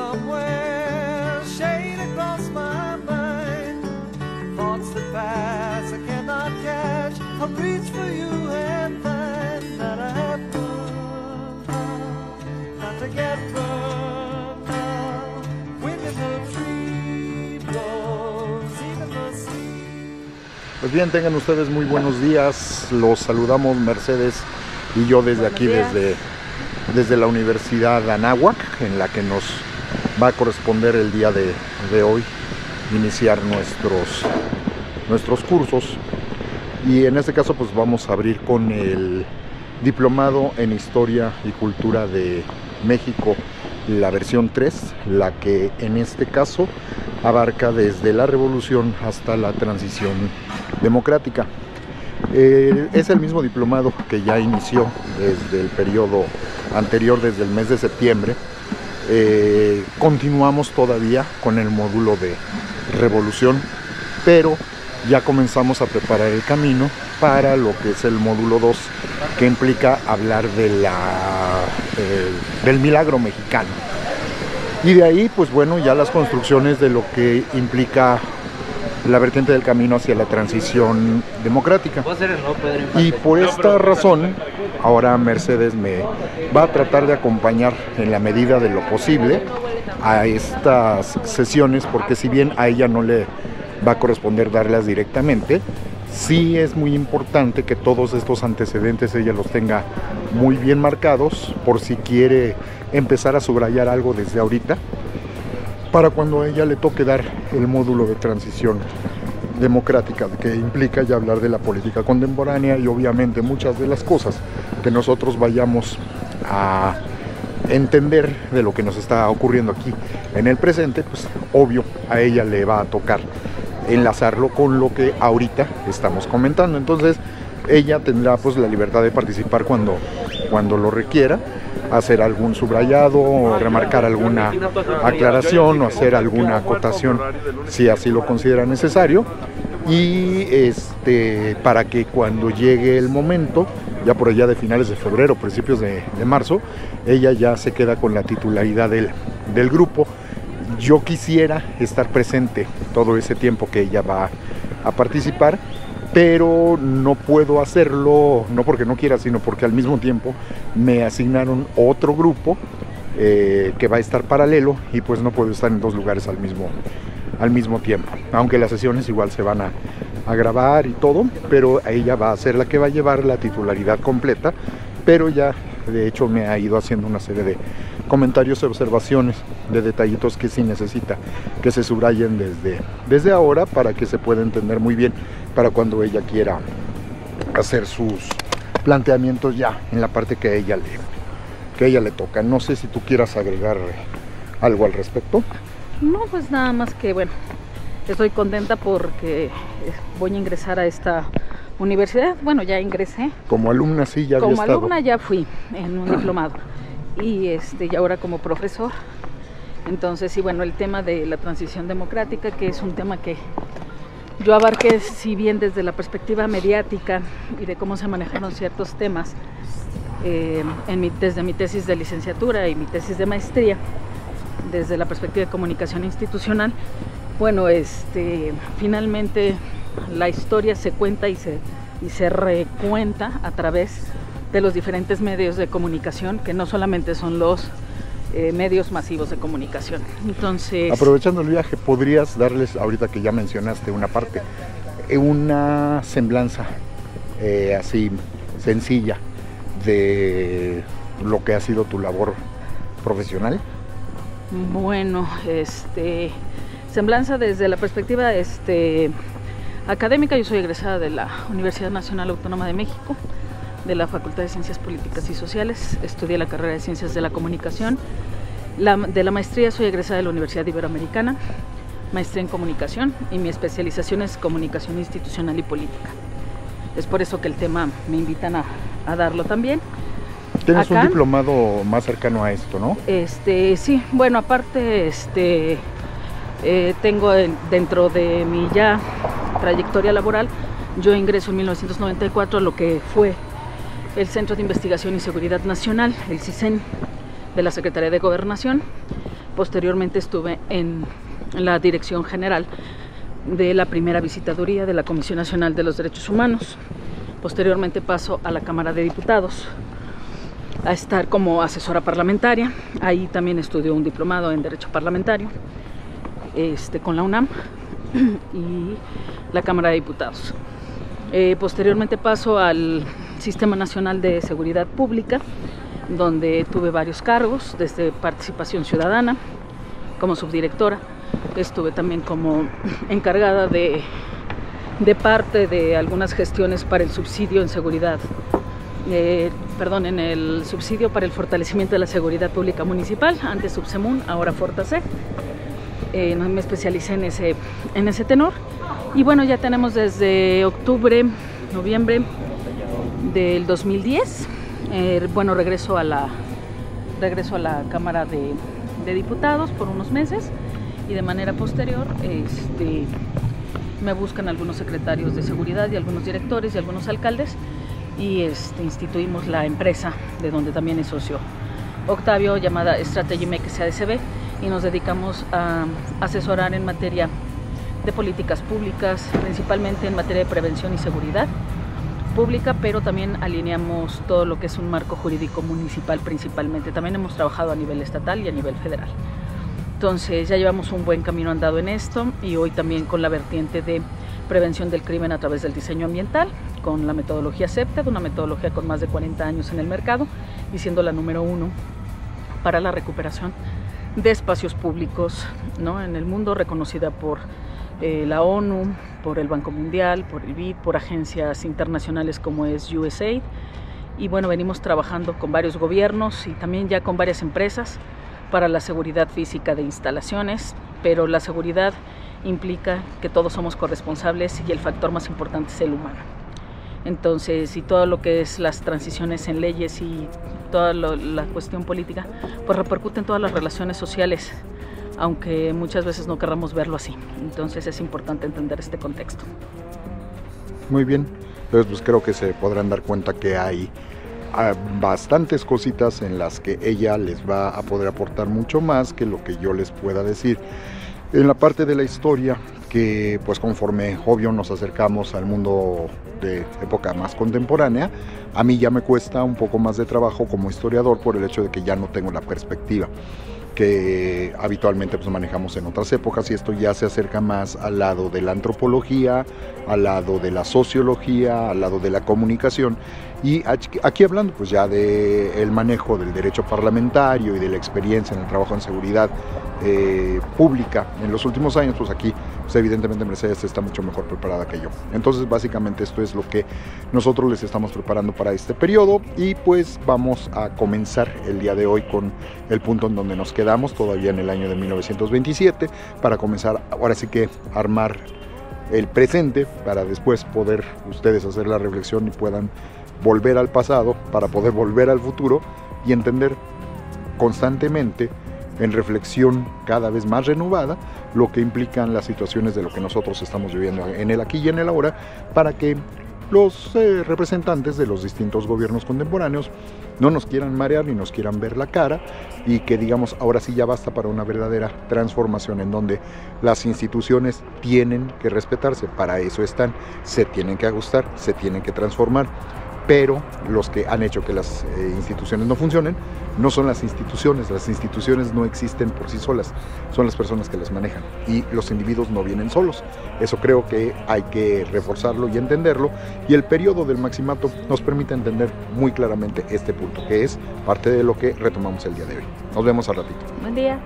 somewhere, shade across my mind. Thoughts that pass I cannot catch. I'll reach for you and find that I have come not to get burned now. Wind in the tree blows, even the sea. Pues bien, tengan ustedes muy buenos días. Los saludamos Mercedes y yo desde Buenos aquí, días. desde, desde la Universidad Anáhuac, en la que nos va a corresponder el día de, de hoy iniciar nuestros, nuestros cursos. Y en este caso pues vamos a abrir con el Diplomado en Historia y Cultura de México, la versión 3, la que en este caso abarca desde la revolución hasta la transición democrática. Eh, es el mismo diplomado que ya inició desde el periodo anterior, desde el mes de septiembre. Eh, continuamos todavía con el módulo de revolución, pero ya comenzamos a preparar el camino para lo que es el módulo 2, que implica hablar de la, eh, del milagro mexicano. Y de ahí, pues bueno, ya las construcciones de lo que implica la vertiente del camino hacia la transición democrática. Y por esta razón, ahora Mercedes me va a tratar de acompañar en la medida de lo posible a estas sesiones, porque si bien a ella no le va a corresponder darlas directamente, sí es muy importante que todos estos antecedentes ella los tenga muy bien marcados por si quiere empezar a subrayar algo desde ahorita para cuando a ella le toque dar el módulo de transición democrática, que implica ya hablar de la política contemporánea y obviamente muchas de las cosas que nosotros vayamos a entender de lo que nos está ocurriendo aquí en el presente, pues obvio a ella le va a tocar enlazarlo con lo que ahorita estamos comentando. Entonces ella tendrá pues la libertad de participar cuando, cuando lo requiera, hacer algún subrayado, o remarcar alguna aclaración o hacer alguna acotación si así lo considera necesario. Y este para que cuando llegue el momento, ya por allá de finales de febrero, principios de, de marzo, ella ya se queda con la titularidad del, del grupo yo quisiera estar presente todo ese tiempo que ella va a participar, pero no puedo hacerlo, no porque no quiera, sino porque al mismo tiempo me asignaron otro grupo eh, que va a estar paralelo y pues no puedo estar en dos lugares al mismo, al mismo tiempo. Aunque las sesiones igual se van a, a grabar y todo, pero ella va a ser la que va a llevar la titularidad completa, pero ya de hecho me ha ido haciendo una serie de comentarios observaciones de detallitos que sí necesita que se subrayen desde, desde ahora para que se pueda entender muy bien para cuando ella quiera hacer sus planteamientos ya en la parte que a ella le, que a ella le toca. No sé si tú quieras agregar algo al respecto. No, pues nada más que bueno, estoy contenta porque voy a ingresar a esta universidad. Bueno, ya ingresé. Como alumna sí ya había Como estado. alumna ya fui en un diplomado y este y ahora como profesor. Entonces, sí, bueno, el tema de la transición democrática, que es un tema que yo abarqué, si bien desde la perspectiva mediática y de cómo se manejaron ciertos temas eh, en mi- desde mi tesis de licenciatura y mi tesis de maestría, desde la perspectiva de comunicación institucional, bueno, este, finalmente la historia se cuenta y se, y se recuenta a través de los diferentes medios de comunicación, que no solamente son los eh, medios masivos de comunicación. Entonces, Aprovechando el viaje, podrías darles, ahorita que ya mencionaste una parte, eh, una semblanza eh, así sencilla de lo que ha sido tu labor profesional. Bueno, este, semblanza desde la perspectiva este, académica, yo soy egresada de la Universidad Nacional Autónoma de México, de la Facultad de Ciencias Políticas y Sociales, estudié la carrera de Ciencias de la Comunicación, la- de la maestría soy egresada de la Universidad Iberoamericana, maestría en Comunicación y mi especialización es Comunicación Institucional y Política. Es por eso que el tema me invitan a, a darlo también. Tienes un diplomado más cercano a esto, ¿no? Este, sí, bueno, aparte, este, eh, tengo en- dentro de mi ya trayectoria laboral, yo ingreso en 1994 a lo que fue el Centro de Investigación y Seguridad Nacional, el CISEN, de la Secretaría de Gobernación. Posteriormente estuve en la dirección general de la primera visitaduría de la Comisión Nacional de los Derechos Humanos. Posteriormente paso a la Cámara de Diputados a estar como asesora parlamentaria. Ahí también estudió un diplomado en Derecho Parlamentario este, con la UNAM y la Cámara de Diputados. Eh, posteriormente paso al Sistema Nacional de Seguridad Pública, donde tuve varios cargos, desde participación ciudadana, como subdirectora, estuve también como encargada de, parte de algunas gestiones para el subsidio en seguridad, eh, perdón, en el subsidio para el fortalecimiento de la seguridad pública municipal, antes Subsemun, ahora Fortase. Eh, me especialicé en ese, en ese tenor. Y bueno, ya tenemos desde octubre, noviembre del 2010. Eh, bueno, regreso a la, regreso a la Cámara de, Diputados por unos meses y de manera posterior este, me buscan algunos secretarios de seguridad y algunos directores y algunos alcaldes y este, instituimos la empresa de donde también es socio Octavio llamada Strategy Make SADCB y nos dedicamos a asesorar en materia de políticas públicas, principalmente en materia de prevención y seguridad pública, pero también alineamos todo lo que es un marco jurídico municipal principalmente. También hemos trabajado a nivel estatal y a nivel federal. Entonces ya llevamos un buen camino andado en esto y hoy también con la vertiente de prevención del crimen a través del diseño ambiental, con la metodología CEPTED, una metodología con más de 40 años en el mercado y siendo la número uno para la recuperación de espacios públicos ¿no? en el mundo, reconocida por eh, la ONU, por el Banco Mundial, por el BID, por agencias internacionales como es USAID. Y bueno, venimos trabajando con varios gobiernos y también ya con varias empresas para la seguridad física de instalaciones, pero la seguridad implica que todos somos corresponsables y el factor más importante es el humano. Entonces, y todo lo que es las transiciones en leyes y toda la cuestión política, pues repercute en todas las relaciones sociales, aunque muchas veces no querramos verlo así. Entonces es importante entender este contexto. Muy bien, entonces pues creo que se podrán dar cuenta que hay ah, bastantes cositas en las que ella les va a poder aportar mucho más que lo que yo les pueda decir. En la parte de la historia, que pues conforme obvio nos acercamos al mundo de época más contemporánea, a mí ya me cuesta un poco más de trabajo como historiador por el hecho de que ya no tengo la perspectiva que habitualmente pues, manejamos en otras épocas y esto ya se acerca más al lado de la antropología, al lado de la sociología, al lado de la comunicación. Y aquí hablando pues ya del el manejo del derecho parlamentario y de la experiencia en el trabajo en seguridad eh, pública en los últimos años, pues aquí pues evidentemente Mercedes está mucho mejor preparada que yo. Entonces básicamente esto es lo que nosotros les estamos preparando para este periodo y pues vamos a comenzar el día de hoy con el punto en donde nos quedamos todavía en el año de 1927 para comenzar ahora sí que armar el presente para después poder ustedes hacer la reflexión y puedan volver al pasado para poder volver al futuro y entender constantemente en reflexión cada vez más renovada lo que implican las situaciones de lo que nosotros estamos viviendo en el aquí y en el ahora para que los eh, representantes de los distintos gobiernos contemporáneos no nos quieran marear ni nos quieran ver la cara y que digamos ahora sí ya basta para una verdadera transformación en donde las instituciones tienen que respetarse, para eso están, se tienen que ajustar, se tienen que transformar pero los que han hecho que las eh, instituciones no funcionen no son las instituciones, las instituciones no existen por sí solas, son las personas que las manejan y los individuos no vienen solos. Eso creo que hay que reforzarlo y entenderlo y el periodo del maximato nos permite entender muy claramente este punto, que es parte de lo que retomamos el día de hoy. Nos vemos al ratito. Buen día.